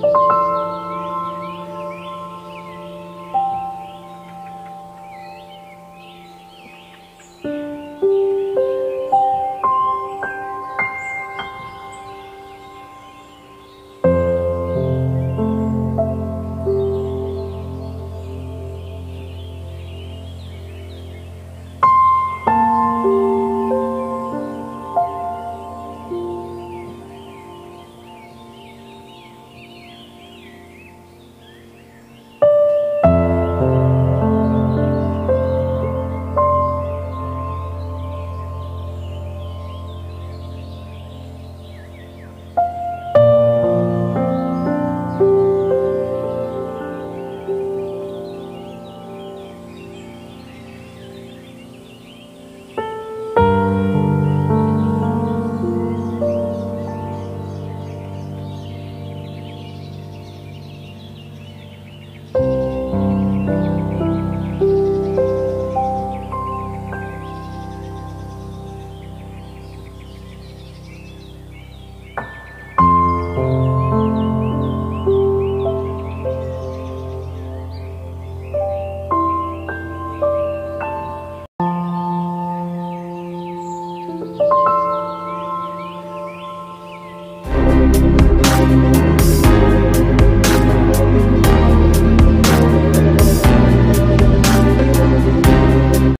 Bye.